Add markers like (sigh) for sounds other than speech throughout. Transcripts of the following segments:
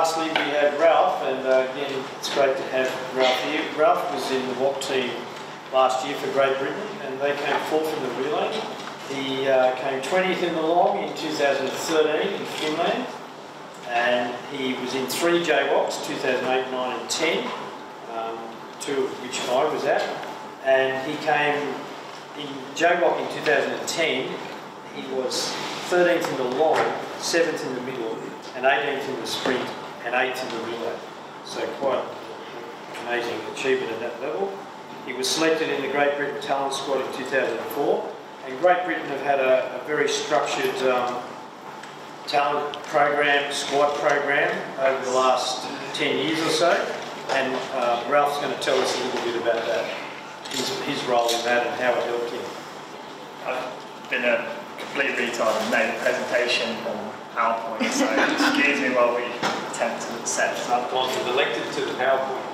lastly, we have Ralph, and uh, again, it's great to have Ralph here. Ralph was in the WOC team last year for Great Britain, and they came fourth in the relay. He uh, came 20th in the long in 2013 in Finland, and he was in three JWOCs, 2008, 9 and 10, um, two of which I was at. And he came in JWOC in 2010, he was 13th in the long, 7th in the middle, and 18th in the sprint, and 8th in the relay. So quite amazing achievement at that level. He was selected in the Great Britain Talent Squad in 2004, and Great Britain have had a, a very structured um, talent program, squad program over the last 10 years or so, and uh, Ralph's going to tell us a little bit about that, his, his role in that and how it helped him. I've been a complete retard and made a presentation on PowerPoint, so excuse me while we attempt to set this up. Once elected to the PowerPoint.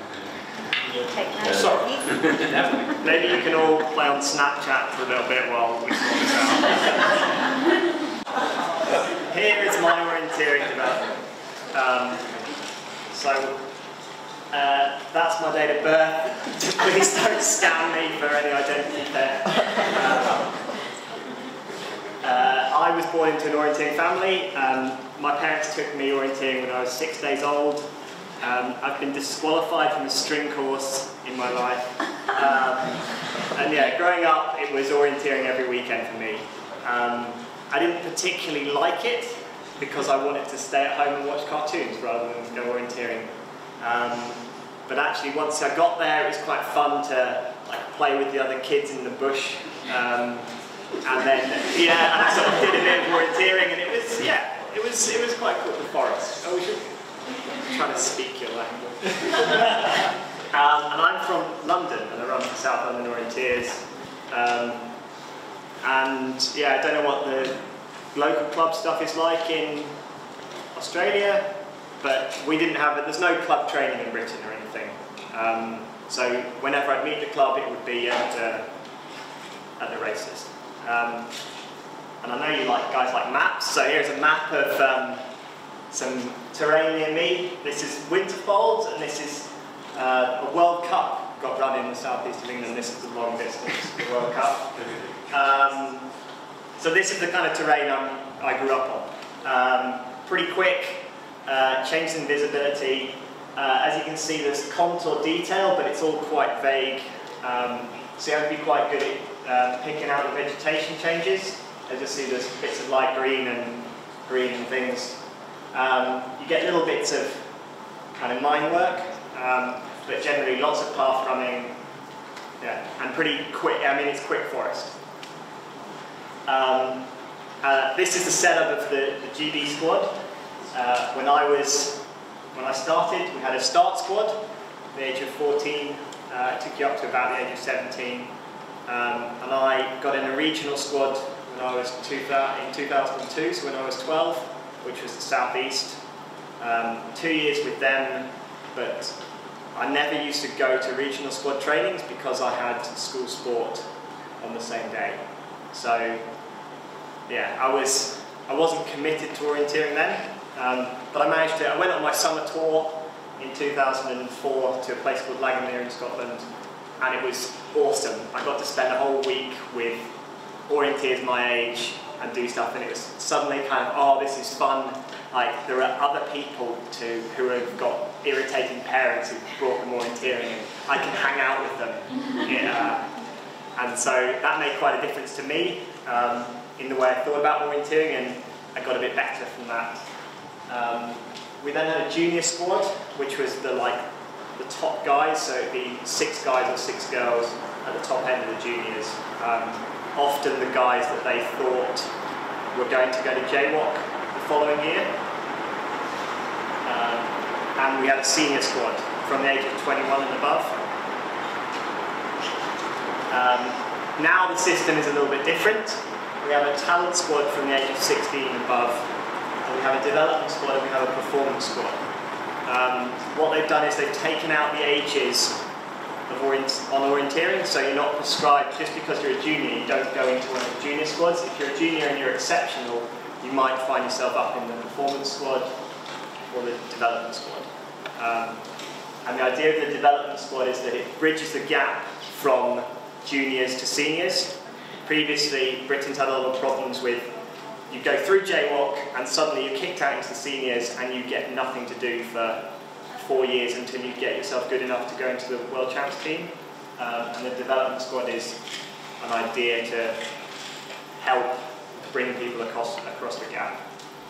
Take sorry. Maybe you can all play on Snapchat for a little bit while we sort this out. Here is my orienteering development. Um, so uh, that's my date of birth. (laughs) Please don't scan me for any identity theft. Um, I was born into an orienteering family. Um, my parents took me orienteering when I was six days old. Um, I've been disqualified from a string course in my life. Um, and yeah, growing up, it was orienteering every weekend for me. Um, I didn't particularly like it because I wanted to stay at home and watch cartoons rather than go orienteering. Um, but actually, once I got there, it was quite fun to like play with the other kids in the bush. And then, yeah, and I sort of did a bit of orienteering, and it was, yeah, it was, it was quite cool. The forest. Oh, we should try to speak your language. (laughs) um, and I'm from London, and I run for South London Orienteers. Um, and yeah, I don't know what the local club stuff is like in Australia, but we didn't have it. There's no club training in Britain or anything. Um, so whenever I'd meet the club, it would be at, uh, at the races. Um, and I know you like guys like maps, so here's a map of um, some terrain near me. This is Winterfold, and this is uh, a World Cup got run in the southeast of England. This is the long distance World Cup. Um, so this is the kind of terrain I'm, i grew up on. Um, pretty quick, uh, change in visibility. Uh, as you can see, there's contour detail, but it's all quite vague. Um, so you have to be quite good at uh, picking out the vegetation changes. As you see, there's bits of light green and green and things. Um, you get little bits of kind of mine work, um, but generally lots of path running, yeah, and pretty quick. I mean, it's quick forest. Um, uh, this is the setup of the, the GB squad. Uh, when I was, when I started, we had a start squad. The age of 14, uh, took you up to about the age of 17, um, and I got in a regional squad when I was two, in 2002. So when I was 12, which was the southeast. Um, two years with them, but I never used to go to regional squad trainings because I had school sport on the same day. So yeah, I was I wasn't committed to orienteering then, um, but I managed to. I went on my summer tour in 2004 to a place called Lagomere in Scotland, and it was awesome. I got to spend a whole week with orienteers my age and do stuff, and it was suddenly kind of, oh, this is fun. Like there are other people to who have got irritating parents who brought them orienteering, and I can hang out with them. (laughs) Yeah. And so that made quite a difference to me um, in the way I thought about orienteering, and I got a bit better from that. Um, we then had a junior squad, which was the like the top guys, so it'd be six guys or six girls at the top end of the juniors. Um, often the guys that they thought were going to go to JWOC the following year. Um, and we had a senior squad from the age of 21 and above. Um, now the system is a little bit different. We have a talent squad from the age of 16 and above, and we have a development squad and we have a performance squad. Um, what they've done is they've taken out the ages of orient on orienteering, so you're not prescribed, just because you're a junior, you don't go into one of the junior squads. If you're a junior and you're exceptional, you might find yourself up in the performance squad. or the development squad. Um, and the idea of the development squad is that it bridges the gap from juniors to seniors. Previously, Britain's had a lot of problems with you go through JWOC and suddenly you're kicked out into the seniors and you get nothing to do for four years until you get yourself good enough to go into the World Champs team. Um, and the development squad is an idea to help bring people across, across the gap.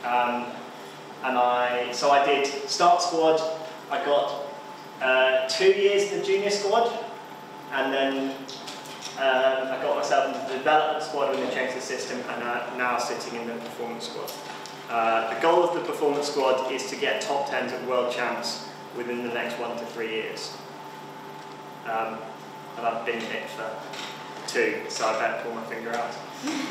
Um, and I, so I did start squad, I got uh, two years in the junior squad, and then um, I got myself into the development squad when they changed the system, and I'm now sitting in the performance squad. Uh, the goal of the performance squad is to get top 10s at world champs within the next one to three years. Um, and I've been hit for two, so I better pull my finger out. (laughs)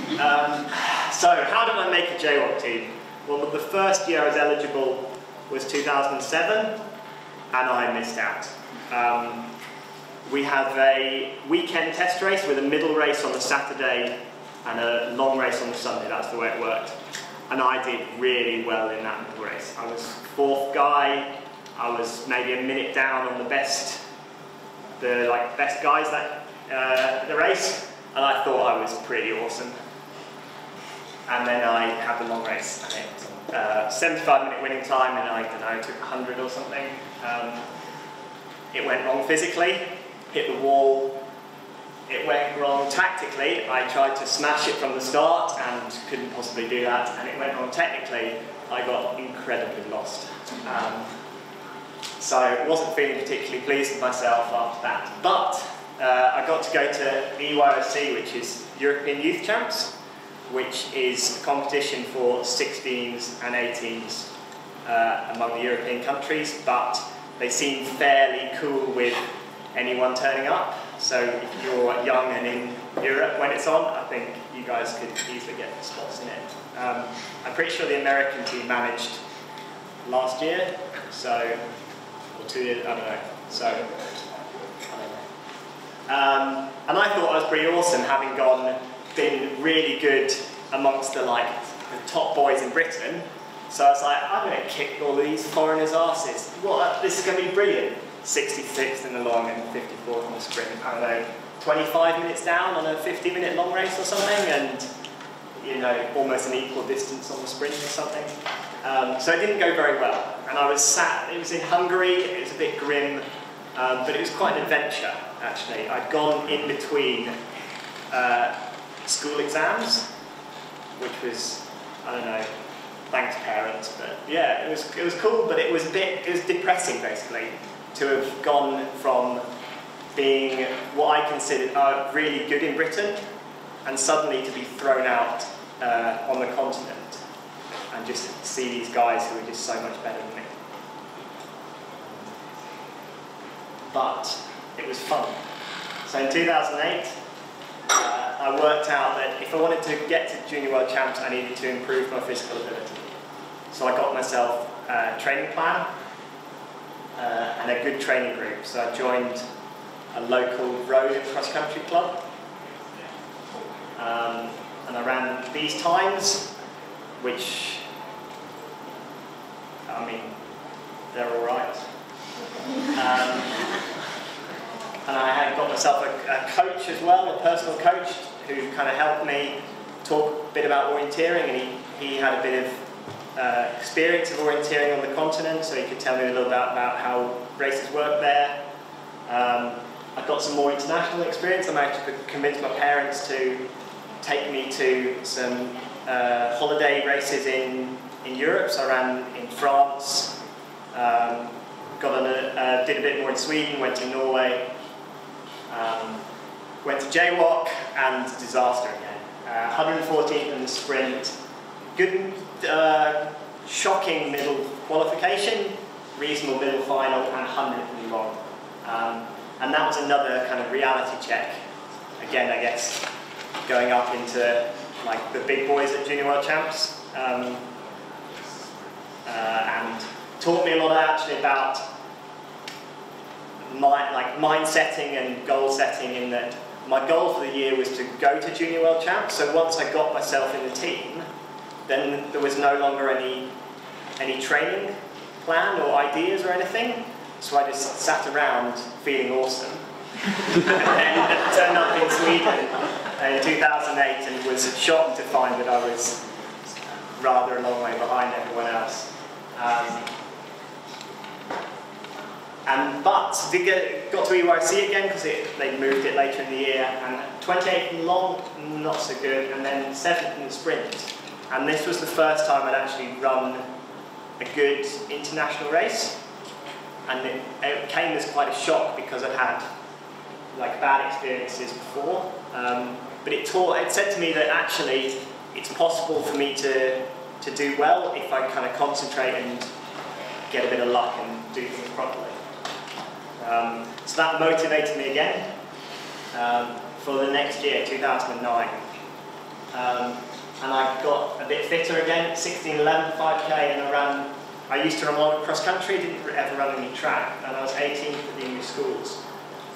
Um, so, how did I make a JWOC team? Well, the first year I was eligible was 2007, and I missed out. Um, we have a weekend test race with a middle race on the Saturday and a long race on the Sunday. That's the way it worked. And I did really well in that middle race. I was fourth guy. I was maybe a minute down on the best, the like best guys that uh, the race, and I thought I was pretty awesome. And then I had the long race, and it uh, 75 minute winning time, and I don't know, took 100 or something. Um, it went wrong physically, hit the wall. It went wrong tactically. I tried to smash it from the start and couldn't possibly do that. And it went wrong technically. I got incredibly lost. Um, so I wasn't feeling particularly pleased with myself after that. But uh, I got to go to the EYOC, which is European Youth Champs, which is a competition for 16s and 18s uh, among the European countries, but they seem fairly cool with anyone turning up. So if you're young and in Europe when it's on, I think you guys could easily get spots in it. Um, I'm pretty sure the American team managed last year, so, or two years, I don't know. So. Um, and I thought I was pretty awesome having gone, been really good amongst the like the top boys in Britain. So I was like, I'm going to kick all these foreigners' asses. What? This is going to be brilliant. 66th in the long and 54th in the sprint. I don't know, 25 minutes down on a 50 minute long race or something, and you know, almost an equal distance on the sprint or something. Um, so it didn't go very well. And I was sat, it was in Hungary, it was a bit grim, um, but it was quite an adventure actually. I'd gone in between uh, school exams, which was, I don't know, thanks parents, but yeah, it was, it was cool, but it was a bit, it was depressing basically to have gone from being what I considered uh, really good in Britain and suddenly to be thrown out uh, on the continent and just see these guys who are just so much better than me. But it was fun. So in 2008, uh, I worked out that if I wanted to get to Junior World Champs, I needed to improve my physical ability. So I got myself a training plan uh, and a good training group. So I joined a local road and cross country club. Um, and I ran these times, which, I mean, they're all right. Um, and I had got myself a, a, coach as well, a personal coach, who kind of helped me talk a bit about orienteering, and he, he had a bit of uh, experience of orienteering on the continent, so he could tell me a little about, about how races work there. Um, I've got some more international experience. I managed to convince my parents to take me to some uh, holiday races in, in Europe. So I ran in France, um, got a, uh, did a bit more in Sweden, went to Norway, um, went to JWOC and disaster again. Uh, 114th in the sprint, good, uh, shocking middle qualification, reasonable middle final, and 100th in the long. Um, and that was another kind of reality check. Again, I guess, going up into like the big boys at Junior World Champs. Um, uh, and taught me a lot actually about my, like mind setting and goal setting in that my goal for the year was to go to Junior World Champs. So once I got myself in the team, then there was no longer any, any training. plan or ideas or anything. So I just sat around feeling awesome. and (laughs) then turned up in Sweden in 2008 and was shocked to find that I was rather a long way behind everyone else. Um, and but did get, got to EYC again because they moved it later in the year. And 28th long, not so good, and then 7th in the sprint. And this was the first time I'd actually run a good international race. And it, it came as quite a shock because I'd had like bad experiences before. Um, but it taught, it said to me that actually it's possible for me to, to do well if I kind of concentrate and get a bit of luck and do things properly. Um, so that motivated me again um, for the next year, 2009. Um, and I got a bit fitter again, 16, 11, 5k, and I ran, I used to run a lot of cross country, didn't ever run any track, and I was 18 for the English schools.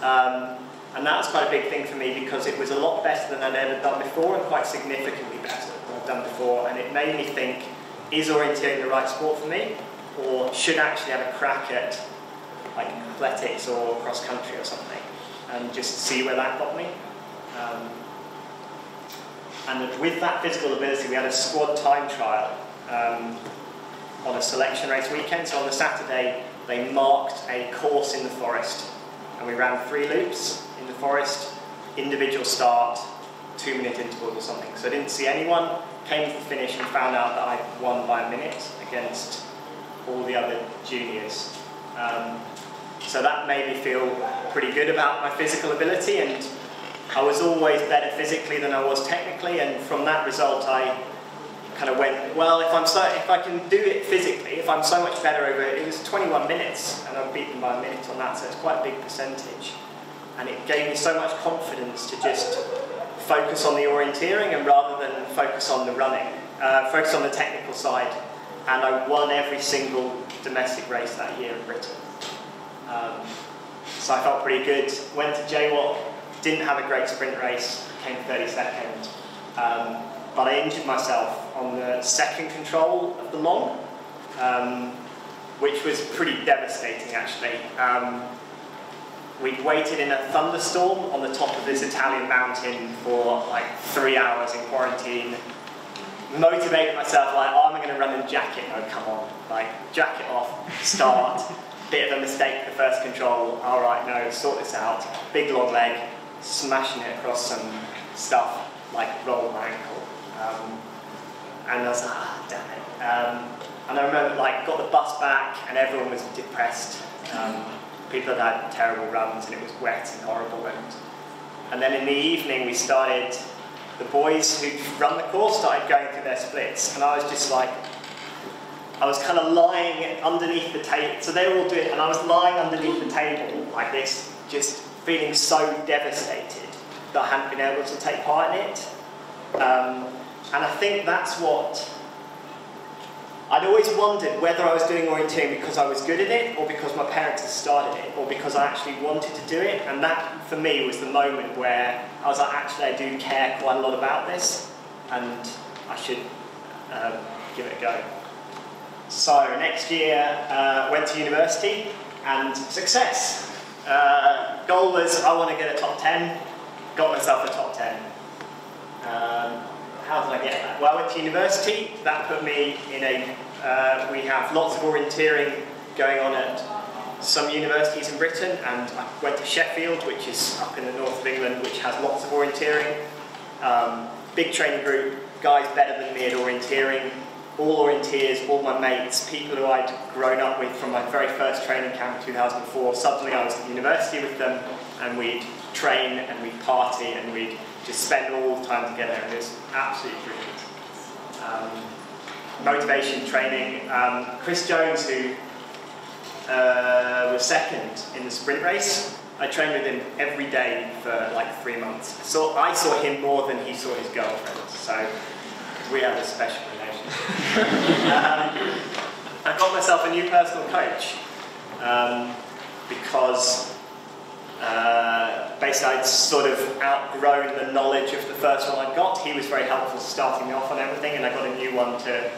Um, and that was quite a big thing for me because it was a lot better than I'd ever done before and quite significantly better than I've done before. And it made me think, is orienteering the right sport for me? Or should I actually have a crack at like athletics or cross country or something? And just see where that got me. Um, and with that physical ability, we had a squad time trial um, on a selection race weekend. So on the Saturday, they marked a course in the forest, and we ran three loops in the forest, individual start, two minute intervals or something. So I didn't see anyone, came to the finish and found out that I won by a minute against all the other juniors. Um, so that made me feel pretty good about my physical ability and I was always better physically than I was technically, and from that result, I kind of went, well, if I'm so, if I can do it physically, if I'm so much better over it, it was 21 minutes, and I've beaten by a minute on that, so it's quite a big percentage. And it gave me so much confidence to just focus on the orienteering and rather than focus on the running, uh, focus on the technical side. And I won every single domestic race that year in Britain. Um, so I felt pretty good. Went to JWOC, didn't have a great sprint race, came 32nd. Um, but I injured myself on the second control of the long, um, which was pretty devastating actually. Um, we'd waited in a thunderstorm on the top of this Italian mountain for like three hours in quarantine. Motivated myself like, oh, I'm going to run in jacket. Oh, come on, like jacket off, start. (laughs) Bit of a mistake the first control. All right, no, sort this out. Big long leg, smashing it across some stuff like roll my ankle. Um, and I was like, ah, damn it. Um, and I remember like got the bus back and everyone was depressed. Um, people had had terrible runs and it was wet and horrible. And, and then in the evening we started, the boys who'd run the course started going through their splits and I was just like, I was kind of lying underneath the table. So they were all doing it and I was lying underneath the table like this, just feeling so devastated that I hadn't been able to take part in it. Um, and I think that's what I'd always wondered whether I was doing orienteering because I was good at it, or because my parents had started it, or because I actually wanted to do it. And that, for me, was the moment where I was like, actually, I do care quite a lot about this, and I should um, give it a go. So next year, uh, went to university, and success. Uh, goal was I want to get a top 10, got myself a top 10. Um, how did I get that? Well, I went to university, that put me in a, uh, we have lots of orienteering going on at some universities in Britain, and I went to Sheffield, which is up in the north of England, which has lots of orienteering. Um, big training group, guys better than me at orienteering, all orienteers, all my mates, people who I'd grown up with from my very first training camp in 2004. Suddenly I was at university with them and we'd train and we'd party and we'd just spend all the time together and it was absolutely brilliant. Um, motivation training. Um, Chris Jones, who uh, was second in the sprint race, I trained with him every day for like three months. So I saw him more than he saw his girlfriend. So we have a special um, (laughs) I got myself a new personal coach um, because uh, basically I'd sort of outgrown the knowledge of the first one I got. He was very helpful starting me off on everything and I got a new one to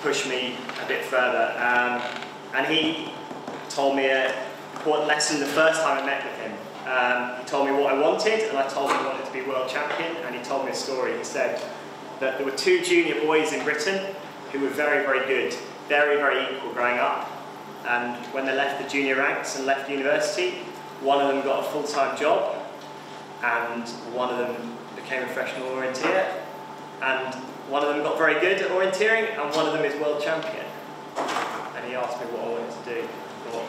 push me a bit further. Um, and he told me an important lesson the first time I met with him. Um, he told me what I wanted, and I told him I wanted to be world champion, and he told me a story. He said that there were two junior boys in Britain who were very, very good, very, very equal growing up. And when they left the junior ranks and left university, one of them got a full-time job, and one of them became a professional orienteer, and one of them got very good at orienteering, and one of them is world champion. And he asked me what I wanted to do. I thought,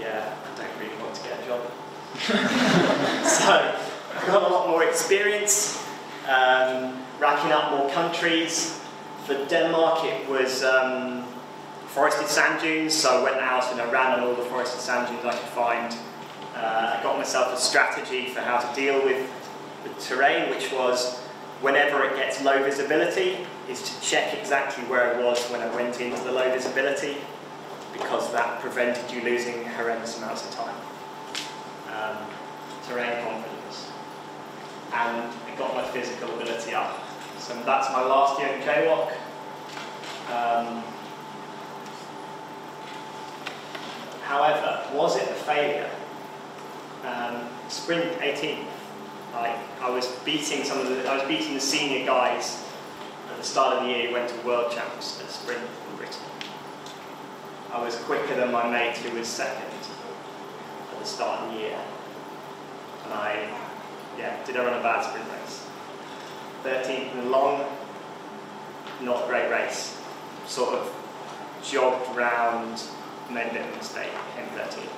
yeah, I don't really want to get a job. (laughs) so, I've got a lot more experience, um, racking up more countries. For Denmark, it was um, forested sand dunes, so I went out and I ran on all the forested sand dunes I could find. Uh, I got myself a strategy for how to deal with the terrain, which was whenever it gets low visibility, is to check exactly where it was when I went into the low visibility, because that prevented you losing horrendous amounts of time. Um, terrain confidence. And got my physical ability up. So that's my last year in JWOC. Um, however, was it a failure? Um, sprint 18. Like I was beating some of the, I was beating the senior guys at the start of the year. Went to world champs at sprint in Britain. I was quicker than my mate who was second at the start of the year, and I, yeah, did I run a bad sprint? 13th in the long, not great race. Sort of jogged round, made a bit of a mistake, came 13th.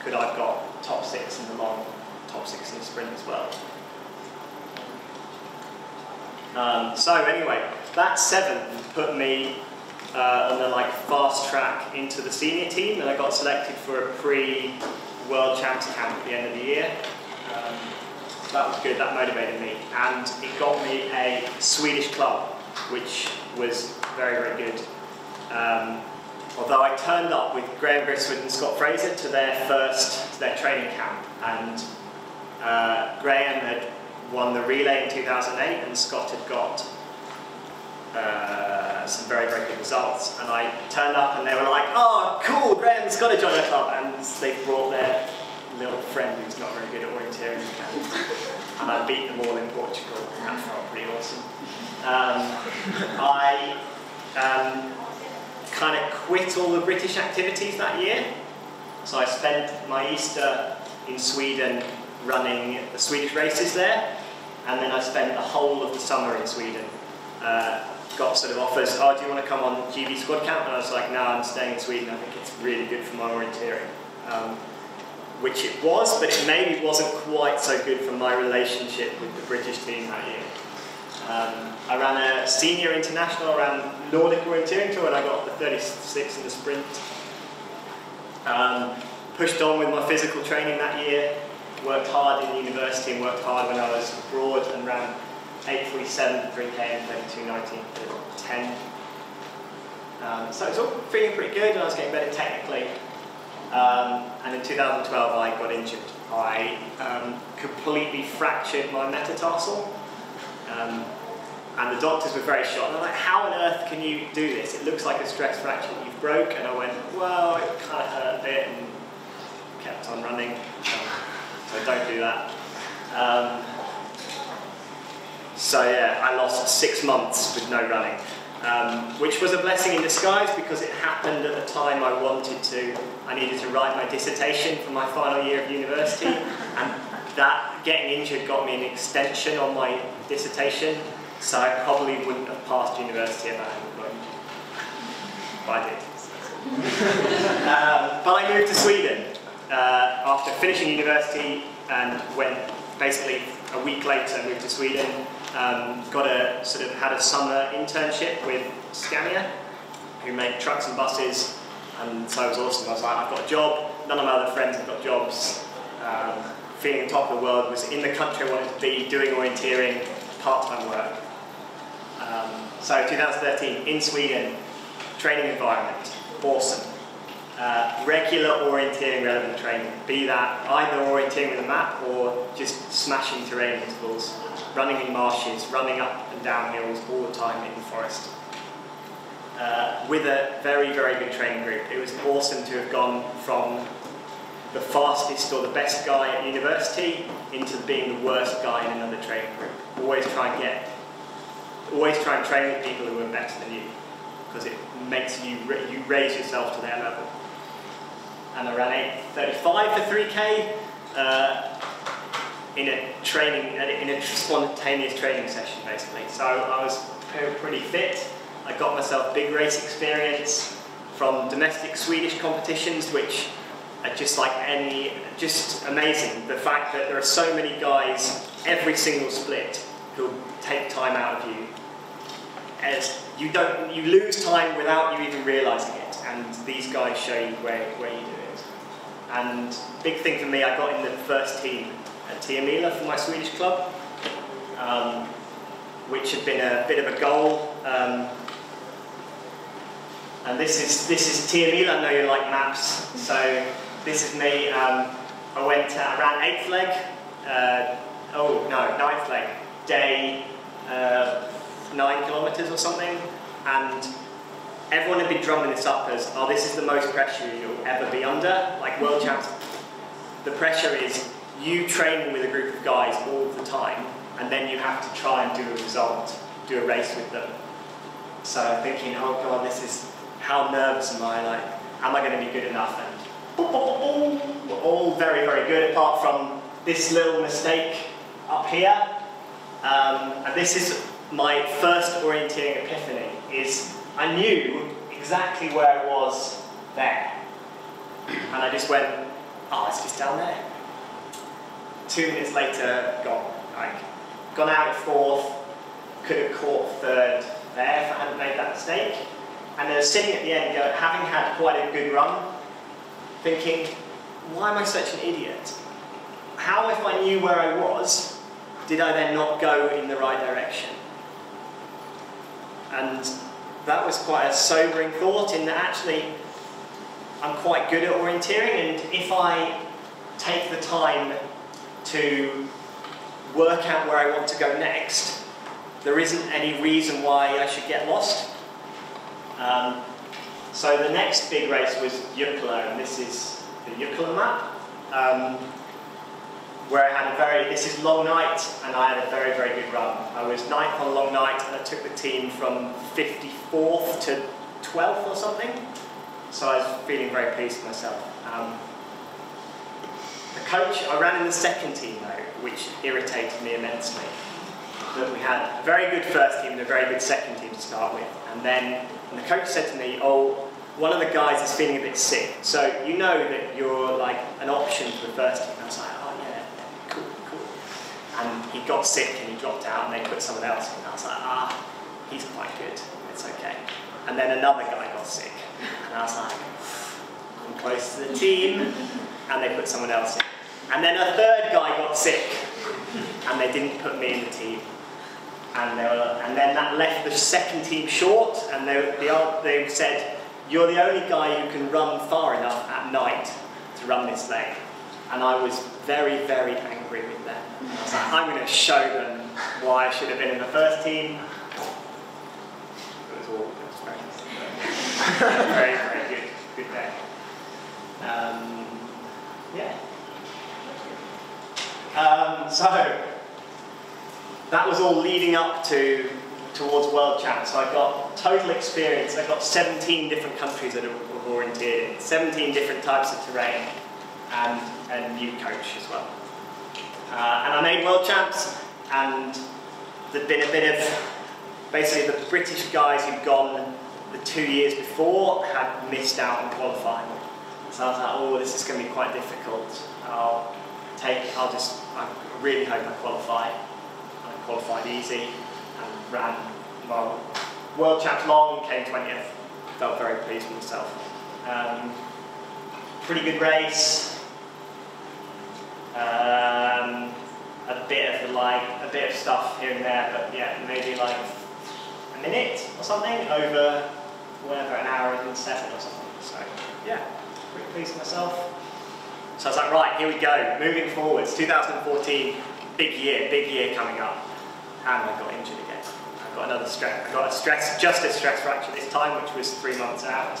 Could I have got top six in the long, top six in the sprint as well? Um, so anyway, that seventh put me uh, on the like fast track into the senior team, and I got selected for a pre-world champs camp at the end of the year. That was good. That motivated me, and it got me a Swedish club, which was very very good. Um, although I turned up with Graham Gristwood and Scott Fraser to their first to their training camp, and uh, Graham had won the relay in 2008, and Scott had got uh, some very very good results. And I turned up, and they were like, "Oh, cool! Graham's got to join our club," and they brought their little friend who's not very good at orienteering, and, I beat them all in Portugal. And that felt pretty awesome. Um, I. Um, kind of quit all the British activities that year. So I spent my Easter in Sweden running the Swedish races there, and then I spent the whole of the summer in Sweden. Uh, got sort of offers, oh, do you want to come on GB squad camp? And I was like, no, I'm staying in Sweden. I think it's really good for my orienteering. Um, which it was, but it maybe wasn't quite so good for my relationship with the British team that year. Um, I ran a senior international, I ran Nordic orienteering tour and I got the 36 in the sprint. Um, pushed on with my physical training that year, worked hard in university and worked hard when I was abroad and ran 847 for 3k and 3219 for 10. Um, so it was all feeling pretty good and I was getting better technically. Um, and in 2012 I got injured. I um, completely fractured my metatarsal. Um, and the doctors were very shocked. They're like, how on earth can you do this? It looks like a stress fracture you've broke. And I went, well, it kind of hurt a bit and kept on running. Um, so don't do that. Um, so yeah, I lost six months with no running, um, which was a blessing in disguise because it happened at the time I wanted to. I needed to write my dissertation for my final year of university, (laughs) and that getting injured got me an extension on my dissertation so I probably wouldn't have passed university if I hadn't But I did. um, (laughs) but I moved to Sweden uh, after finishing university and went basically a week later moved to Sweden. Um, got a sort of had a summer internship with Scania, who make trucks and buses, and so it was awesome. I was like, I've got a job. None of my other friends have got jobs. Um, feeling top of the world was in the country I wanted to be, doing orienteering, part-time work. Um, so 2013 in Sweden, training environment, awesome. Uh, regular orienteering relevant training, be that either orienteering with a map or just smashing terrain intervals, running in marshes, running up and down hills all the time in the forest. uh, with a very, very good training group. It was awesome to have gone from the fastest or the best guy at university into being the worst guy in another training group. Always try and get, always try and train with people who are better than you because it makes you, you raise yourself to their level. And I ran 8.35 for 3K uh, in a training, in a spontaneous training session basically. So I was pretty fit. I got myself big race experience from domestic Swedish competitions, which are just like any, just amazing. The fact that there are so many guys every single split who take time out of you as you don't you lose time without you even realizing it and these guys show you where, where you do it and big thing for me I got in the first team at Tiomila for my Swedish club um, which had been a bit of a goal. Um, and this is this is Tiomila I know you like maps. So this is me um, I went uh, ran eighth leg uh, oh no ninth leg day uh, nine kilometres or something, and everyone had been drumming this up as, oh, this is the most pressure you'll ever be under, like world champs. The pressure is you training with a group of guys all the time, and then you have to try and do a result, do a race with them. So thinking, oh god, this is, how nervous am I? Like, am I going to be good enough? And boom, boom, we're all very, very good, apart from this little mistake up here. Um, and this is my first orienteering epiphany is I knew exactly where it was there. And I just went, oh, it's just down there. Two minutes later, gone. Like, gone out fourth, could have caught third there if I hadn't made that mistake. And then sitting at the end, having had quite a good run, thinking, why am I such an idiot? How, if I knew where I was, did I then not go in the right direction? And that was quite a sobering thought in that actually I'm quite good at orienteering and if I take the time to work out where I want to go next, there isn't any reason why I should get lost. Um, so the next big race was Jukola, and this is the Jukola map. Um, where I had a very, this is long night, and I had a very, very good run. I was ninth on long night, and I took the team from 54th to 12th or something. So I was feeling very pleased with myself. Um, the coach, I ran in the second team though, which irritated me immensely. That we had a very good first team and a very good second team to start with. And then and the coach said to me, oh, one of the guys is feeling a bit sick. So you know that you're like an option for the first team. I was like, and he got sick and he dropped out and they put someone else in. I was like, ah, he's quite good, it's okay. And then another guy got sick, and I was like, I'm close to the team, and they put someone else in. And then a third guy got sick, and they didn't put me in the team. And, they were, and then that left the second team short, and they, they, they said, you're the only guy who can run far enough at night to run this leg. And I was very, very angry with them. I like, I'm going to show them why I should have been in the first team. It was all it (laughs) very, very, good, good day. Um, yeah. Um, so that was all leading up to towards World Champs. So I got total experience. I got 17 different countries that were volunteered in, 17 different types of terrain, and a new coach as well. Uh, and I made world champs, and there'd been a bit of basically the British guys who'd gone the two years before had missed out on qualifying. So I was like, oh, this is going to be quite difficult. I'll take, I'll just, I really hope I qualify. I qualified easy and ran well. World champs long, came 20th. Felt very pleased with myself. Um, pretty good race. Um, a bit of the, like a bit of stuff here and there, but yeah, maybe like a minute or something over whatever an hour and seven or something. So yeah, pretty pleased myself. So I was like, right, here we go, moving forwards. 2014, big year, big year coming up, and I got injured again. I got another stress, I got a stress, just a stress fracture this time, which was three months out.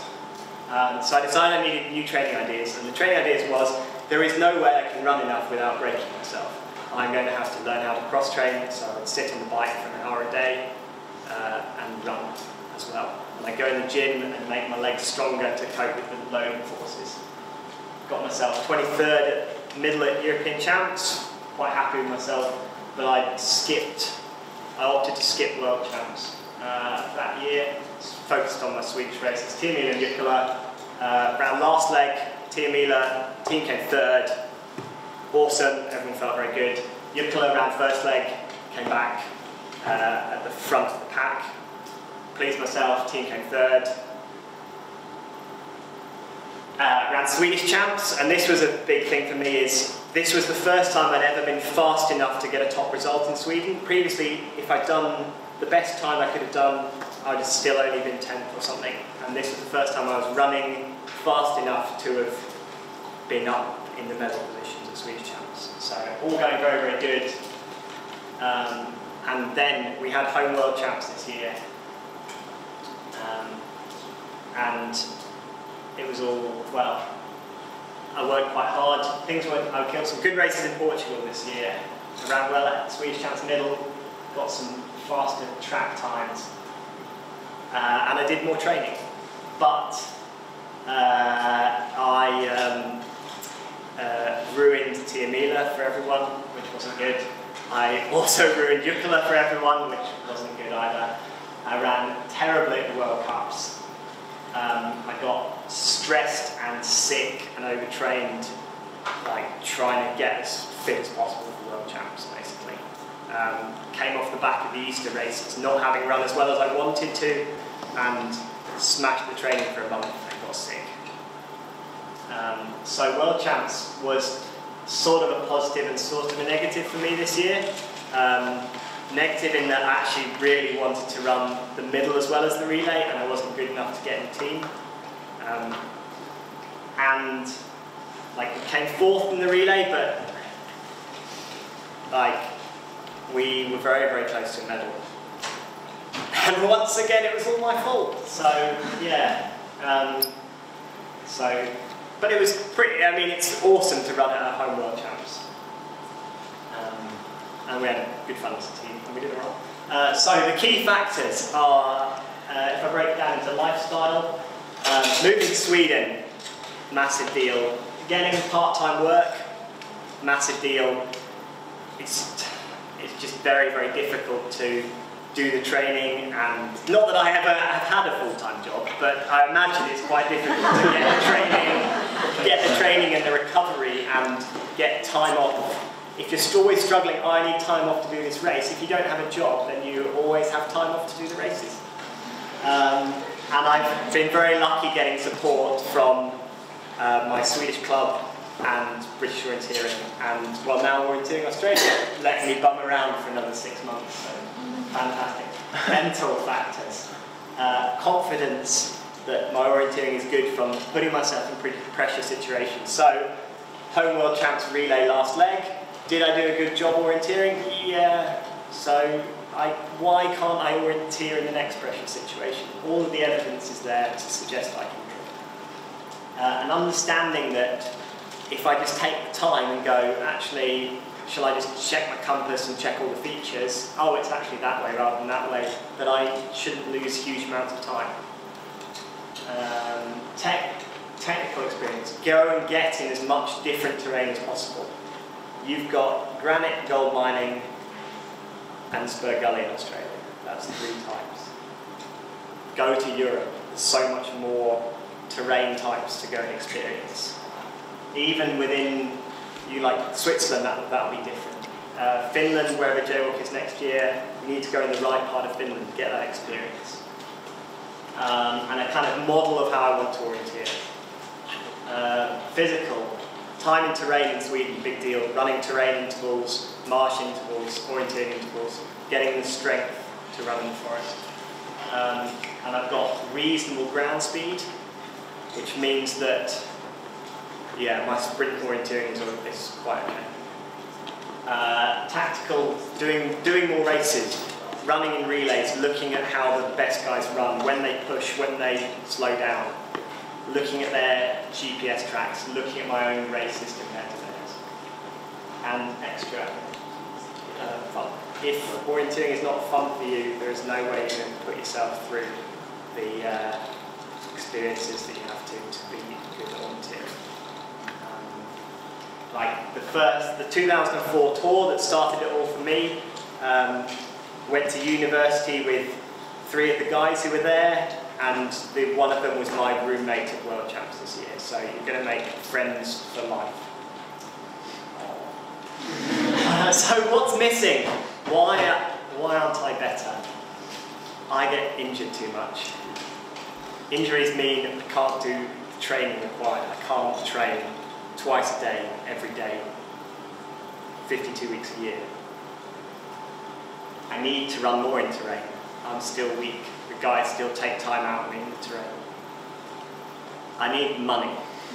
Um, so I decided I needed new training ideas, and the training ideas was there is no way I can run enough without breaking myself. I'm going to have to learn how to cross train, so I would sit on the bike for an hour a day uh, and run as well. And I go in the gym and make my legs stronger to cope with the loading forces. Got myself 23rd at middle at European Champs, quite happy with myself, but I skipped, I opted to skip World Champs uh, that year, focused on my Swedish races. Tiomila and Jukola, uh, ran last leg, Team Tiomila, team came third, awesome, everyone felt very good. Jukola ran first leg, came back uh, at the front of the pack, pleased myself, team came third. Uh, ran Swedish champs, and this was a big thing for me. Is this was the first time I'd ever been fast enough to get a top result in Sweden. Previously, if I'd done the best time I could have done, I'd have still only been 10th or something. And this was the first time I was running fast enough to have been up in the medal positions at Swedish champs. So all going very, very good. Um, and then we had home world champs this year. Um, and it was all, well, I worked quite hard. Things went, I killed some good races in Portugal this year. I ran well at Swedish Champs Middle, got some faster track times, uh, and I did more training. But uh, I um, uh, ruined Tiomila for everyone, which wasn't good. I also (laughs) ruined Jukola for everyone, which wasn't good either. I ran terribly at the World Cups. Um, I got stressed and sick and overtrained, like trying to get as fit as possible for the World Champs, basically. Um, came off the back of the Easter races, not having run as well as I wanted to, and smashed the training for a month and got sick. Um, so World Champs was sort of a positive and sort of a negative for me this year. Um, negative in that I actually really wanted to run the middle as well as the relay and I wasn't good enough to get in the team. Um, and like came fourth in the relay but like we were very very close to a medal. And once again it was all my fault. So yeah. Um, so but it was pretty I mean it's awesome to run at our home world champs. Um, and we had a good fun as a team, and we did it well. Uh, so the key factors are, uh, if I break it down into lifestyle, um, moving to Sweden, massive deal. Getting part-time work, massive deal. It's, it's just very, very difficult to do the training and not that I ever have had a full-time job, but I imagine it's quite difficult to get the training, get the training and the recovery and get time off if you're always struggling, oh, I need time off to do this race, if you don't have a job, then you always have time off to do the races. Um, and I've been very lucky getting support from uh, my Swedish club and British Orienteering, and well, now Orienteering Australia, letting me bum around for another six months. So fantastic. Mental factors. Uh, confidence that my orienteering is good from putting myself in pretty pressure situations. So, home world champs relay last leg, did I do a good job orienteering? Yeah. So I, why can't I orienteer in the next pressure situation? All of the evidence is there to suggest I can do uh, and understanding that if I just take the time and go, actually, shall I just check my compass and check all the features? Oh, it's actually that way rather than that way. That I shouldn't lose huge amounts of time. Um, tech, technical experience. Go and get in as much different terrain as possible. You've got granite gold mining and Spur Gully in Australia. That's three types. Go to Europe. There's so much more terrain types to go and experience. Even within, you like Switzerland, that, that'll be different. Uh, Finland, wherever JWOC is next year, you need to go in the right part of Finland to get that experience. Um, and a kind of model of how I want to orienteer. Uh, physical, Time in terrain in Sweden, big deal. Running terrain intervals, marsh intervals, orienteering intervals, getting the strength to run in the forest. Um, and I've got reasonable ground speed, which means that, yeah, my sprint orienteering is quite okay. Uh, tactical, doing, doing more races. Running in relays, looking at how the best guys run, when they push, when they slow down, looking at their GPS tracks, looking at my own races compared to theirs, and extra uh, fun. If orienteering is not fun for you, there is no way you can put yourself through the uh, experiences that you have to to be good at orienteering. Um, like the first, the 2004 tour that started it all for me, um, went to university with three of the guys who were there, and the, one of them was my roommate at World Champs this year. So you're going to make friends for life. Uh, (laughs) so what's missing? Why, why aren't I better? I get injured too much. Injuries mean I can't do the training required. I can't train twice a day, every day, 52 weeks a year. I need to run more in terrain. I'm still weak. The guys still take time out of me in the terrain. I need money. (laughs)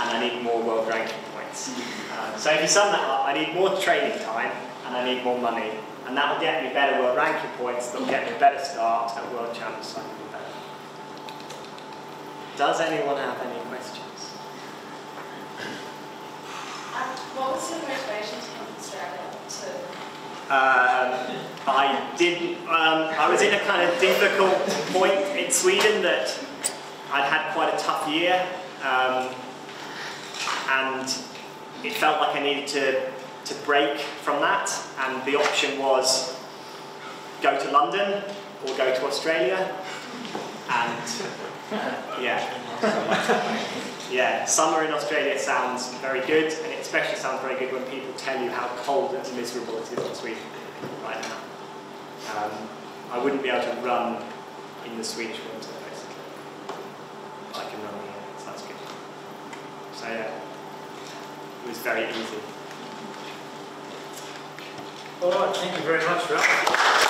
and I need more world ranking points. Uh, so if you sum that up, I need more training time and I need more money. And that will get me better world ranking points, that will get me a better start at world champs, so I can be better. Does anyone have any questions? Um, what was your motivation to come to Australia to Um, I did. Um, I was in a kind of difficult point in Sweden that I'd had quite a tough year, um, and it felt like I needed to to break from that. And the option was go to London or go to Australia. And yeah, (laughs) yeah, summer in Australia sounds very good, and it especially sounds very good when people tell you how cold and miserable it is in Sweden right now. Um, I wouldn't be able to run in the Swedish winter, basically. I can run here, so that's good. So yeah, it was very easy. All right, thank you very much, Ralph.